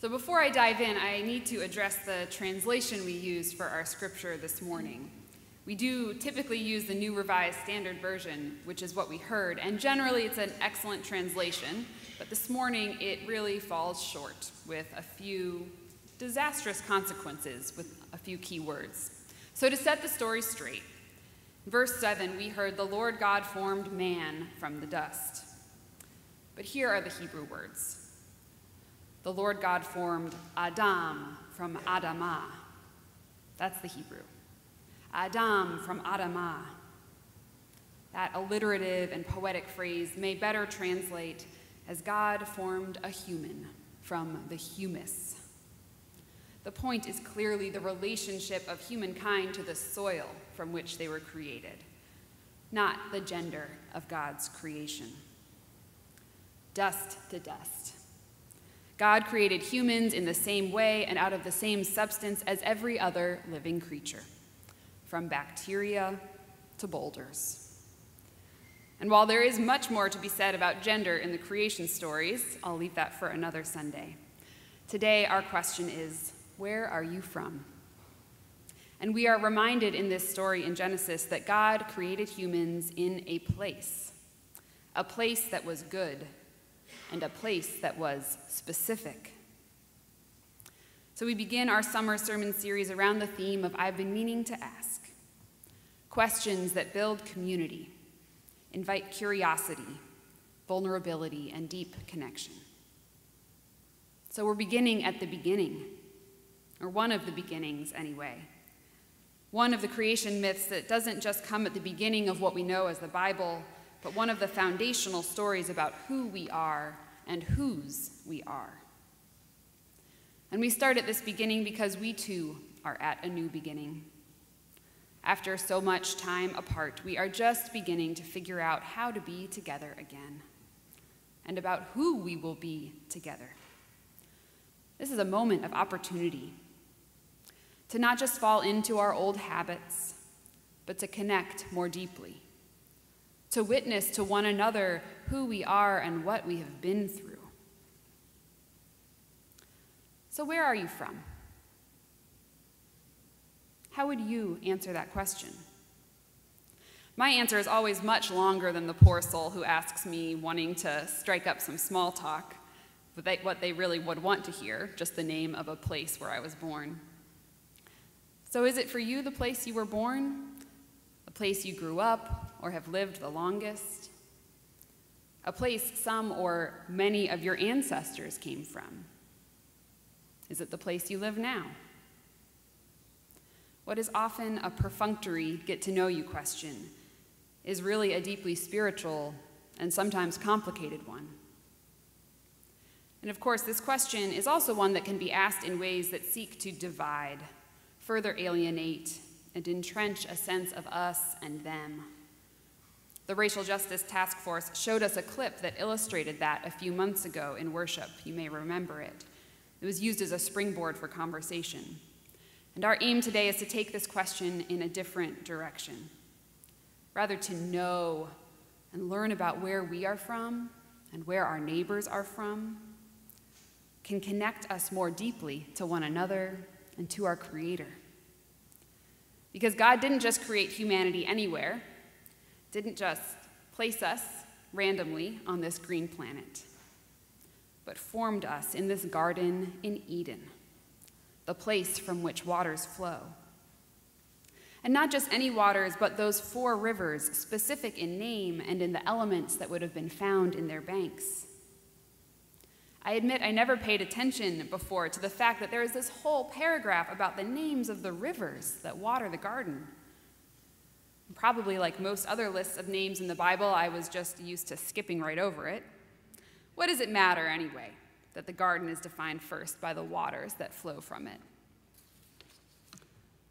So before I dive in, I need to address the translation we used for our scripture this morning. We do typically use the New Revised Standard Version, which is what we heard, and generally it's an excellent translation, but this morning it really falls short with a few disastrous consequences with a few key words. So to set the story straight, verse 7, we heard the Lord God formed man from the dust. But here are the Hebrew words the Lord God formed Adam from Adamah. That's the Hebrew. Adam from Adamah. That alliterative and poetic phrase may better translate as God formed a human from the humus. The point is clearly the relationship of humankind to the soil from which they were created, not the gender of God's creation. Dust to dust. God created humans in the same way and out of the same substance as every other living creature, from bacteria to boulders. And while there is much more to be said about gender in the creation stories, I'll leave that for another Sunday. Today, our question is Where are you from? And we are reminded in this story in Genesis that God created humans in a place, a place that was good and a place that was specific. So we begin our summer sermon series around the theme of I've been meaning to ask questions that build community, invite curiosity, vulnerability, and deep connection. So we're beginning at the beginning, or one of the beginnings anyway. One of the creation myths that doesn't just come at the beginning of what we know as the Bible, but one of the foundational stories about who we are and whose we are. And we start at this beginning because we too are at a new beginning. After so much time apart, we are just beginning to figure out how to be together again and about who we will be together. This is a moment of opportunity to not just fall into our old habits, but to connect more deeply to witness to one another who we are and what we have been through. So, where are you from? How would you answer that question? My answer is always much longer than the poor soul who asks me, wanting to strike up some small talk, they, what they really would want to hear, just the name of a place where I was born. So, is it for you the place you were born? the place you grew up, or have lived the longest, a place some or many of your ancestors came from? Is it the place you live now? What is often a perfunctory get to know you question is really a deeply spiritual and sometimes complicated one. And of course, this question is also one that can be asked in ways that seek to divide, further alienate, and entrench a sense of us and them. The Racial Justice Task Force showed us a clip that illustrated that a few months ago in worship. You may remember it. It was used as a springboard for conversation. And our aim today is to take this question in a different direction. Rather, to know and learn about where we are from and where our neighbors are from can connect us more deeply to one another and to our Creator. Because God didn't just create humanity anywhere, didn't just place us randomly on this green planet, but formed us in this garden in Eden, the place from which waters flow. And not just any waters, but those four rivers, specific in name and in the elements that would have been found in their banks. I admit I never paid attention before to the fact that there is this whole paragraph about the names of the rivers that water the garden. Probably like most other lists of names in the Bible, I was just used to skipping right over it. What does it matter anyway that the garden is defined first by the waters that flow from it?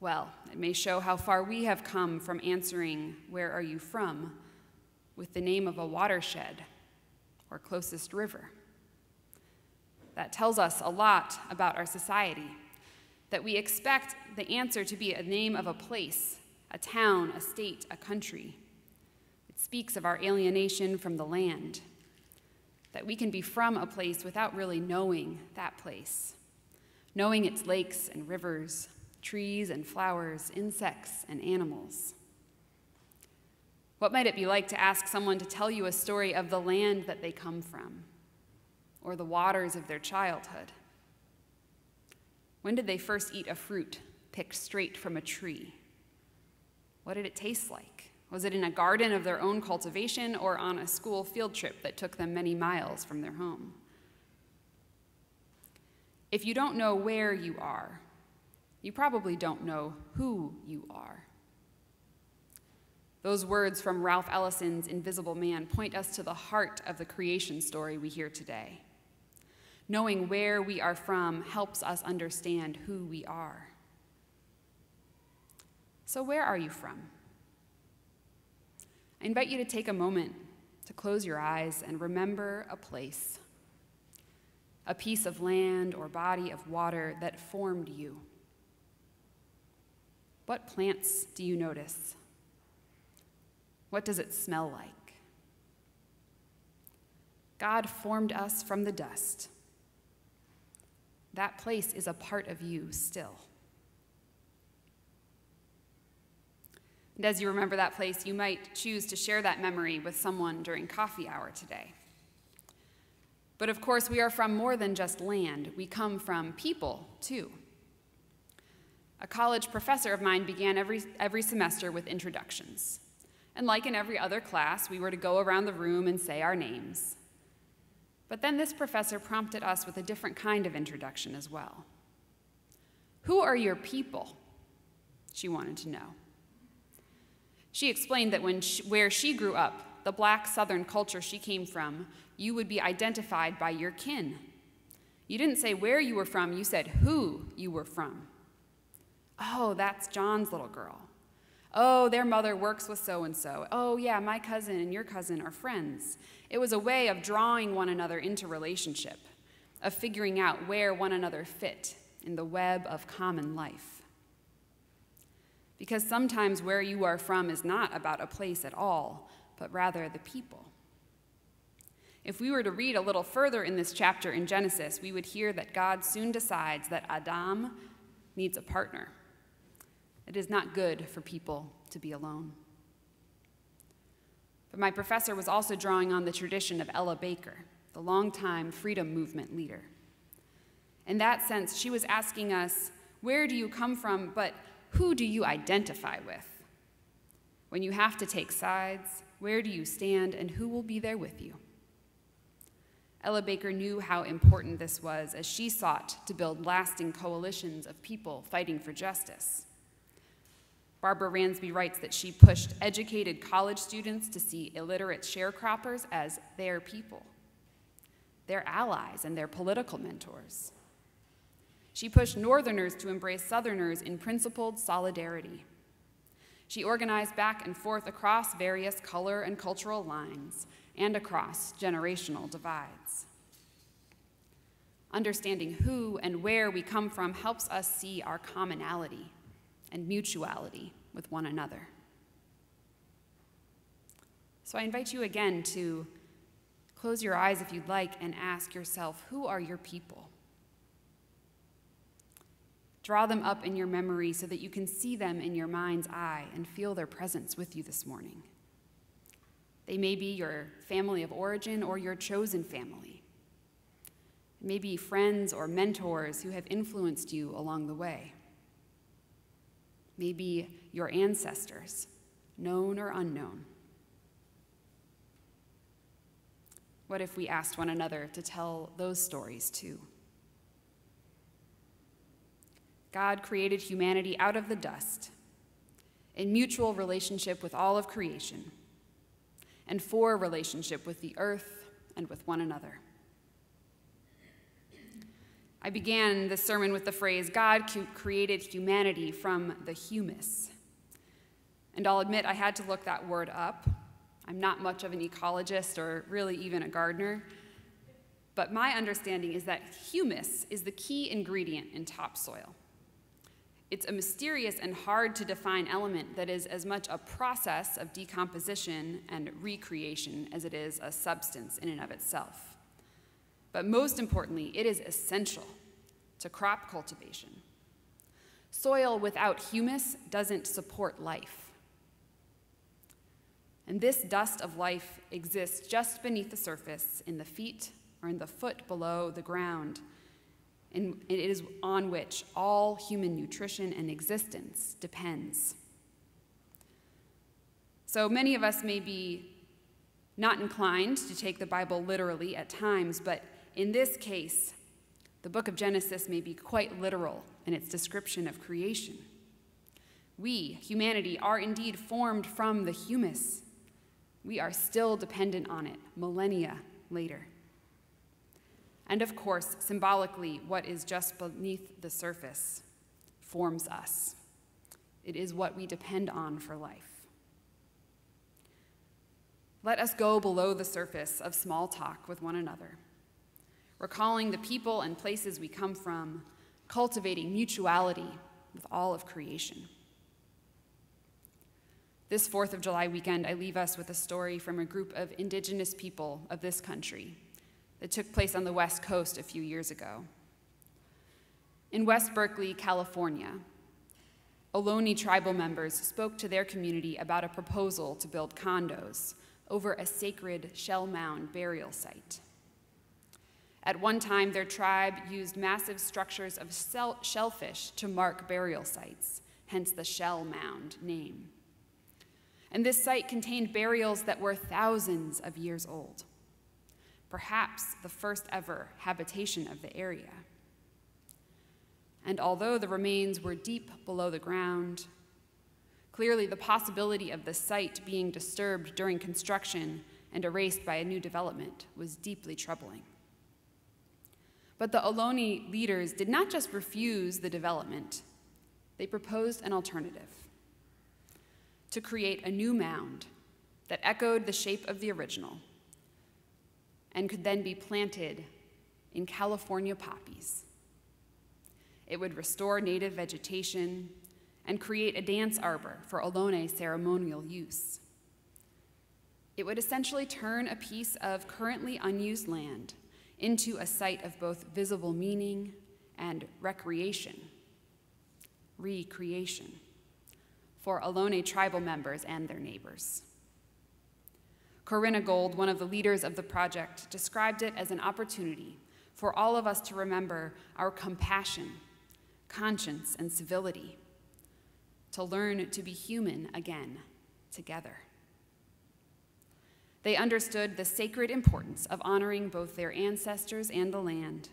Well, it may show how far we have come from answering, Where are you from? with the name of a watershed or closest river. That tells us a lot about our society, that we expect the answer to be a name of a place a town, a state, a country. It speaks of our alienation from the land, that we can be from a place without really knowing that place, knowing its lakes and rivers, trees and flowers, insects and animals. What might it be like to ask someone to tell you a story of the land that they come from or the waters of their childhood? When did they first eat a fruit picked straight from a tree? What did it taste like? Was it in a garden of their own cultivation or on a school field trip that took them many miles from their home? If you don't know where you are, you probably don't know who you are. Those words from Ralph Ellison's Invisible Man point us to the heart of the creation story we hear today. Knowing where we are from helps us understand who we are. So, where are you from? I invite you to take a moment to close your eyes and remember a place, a piece of land or body of water that formed you. What plants do you notice? What does it smell like? God formed us from the dust that place is a part of you still. And as you remember that place, you might choose to share that memory with someone during coffee hour today. But of course, we are from more than just land, we come from people too. A college professor of mine began every, every semester with introductions. And like in every other class, we were to go around the room and say our names. But then this professor prompted us with a different kind of introduction as well. Who are your people? She wanted to know. She explained that when she, where she grew up, the black southern culture she came from, you would be identified by your kin. You didn't say where you were from, you said who you were from. Oh, that's John's little girl. Oh, their mother works with so and so. Oh, yeah, my cousin and your cousin are friends. It was a way of drawing one another into relationship, of figuring out where one another fit in the web of common life. Because sometimes where you are from is not about a place at all, but rather the people. If we were to read a little further in this chapter in Genesis, we would hear that God soon decides that Adam needs a partner. It is not good for people to be alone. But my professor was also drawing on the tradition of Ella Baker, the longtime freedom movement leader. In that sense, she was asking us, where do you come from, but who do you identify with? When you have to take sides, where do you stand, and who will be there with you? Ella Baker knew how important this was as she sought to build lasting coalitions of people fighting for justice. Barbara Ransby writes that she pushed educated college students to see illiterate sharecroppers as their people, their allies, and their political mentors. She pushed Northerners to embrace Southerners in principled solidarity. She organized back and forth across various color and cultural lines and across generational divides. Understanding who and where we come from helps us see our commonality and mutuality with one another. So I invite you again to close your eyes if you'd like and ask yourself who are your people? Draw them up in your memory so that you can see them in your mind's eye and feel their presence with you this morning. They may be your family of origin or your chosen family. Maybe friends or mentors who have influenced you along the way maybe your ancestors, known or unknown. What if we asked one another to tell those stories too? God created humanity out of the dust, in mutual relationship with all of creation, and for relationship with the earth and with one another. I began this sermon with the phrase God created humanity from the humus. And I'll admit I had to look that word up. I'm not much of an ecologist or really even a gardener. But my understanding is that humus is the key ingredient in topsoil. It's a mysterious and hard to define element that is as much a process of decomposition and recreation as it is a substance in and of itself. But most importantly, it is essential to crop cultivation. Soil without humus doesn't support life. And this dust of life exists just beneath the surface, in the feet or in the foot below the ground, and it is on which all human nutrition and existence depends. So many of us may be not inclined to take the Bible literally at times, but in this case, the book of Genesis may be quite literal in its description of creation. We, humanity, are indeed formed from the humus. We are still dependent on it millennia later. And of course, symbolically, what is just beneath the surface forms us. It is what we depend on for life. Let us go below the surface of small talk with one another, recalling the people and places we come from, cultivating mutuality with all of creation. This 4th of July weekend, I leave us with a story from a group of indigenous people of this country that took place on the West Coast a few years ago. In West Berkeley, California, Ohlone tribal members spoke to their community about a proposal to build condos over a sacred shell mound burial site. At one time, their tribe used massive structures of shellfish to mark burial sites, hence the shell mound name. And this site contained burials that were thousands of years old, perhaps the first ever habitation of the area. And although the remains were deep below the ground, Clearly, the possibility of the site being disturbed during construction and erased by a new development was deeply troubling. But the Ohlone leaders did not just refuse the development, they proposed an alternative to create a new mound that echoed the shape of the original and could then be planted in California poppies. It would restore native vegetation and create a dance arbor for Ohlone ceremonial use. It would essentially turn a piece of currently unused land into a site of both visible meaning and recreation, recreation, for Ohlone tribal members and their neighbors. Corrina Gould, one of the leaders of the project, described it as an opportunity for all of us to remember our compassion, conscience, and civility to learn to be human again together. They understood the sacred importance of honoring both their ancestors and the land,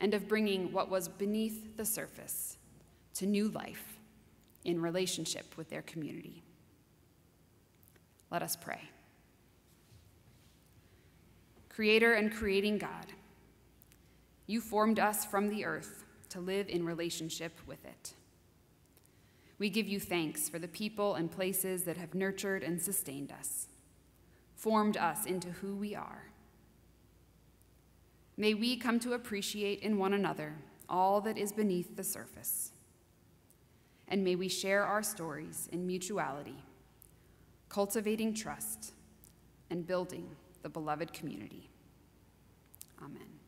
and of bringing what was beneath the surface to new life in relationship with their community. Let us pray. Creator and creating God, you formed us from the earth to live in relationship with it. We give you thanks for the people and places that have nurtured and sustained us, formed us into who we are. May we come to appreciate in one another all that is beneath the surface. And may we share our stories in mutuality, cultivating trust and building the beloved community. Amen.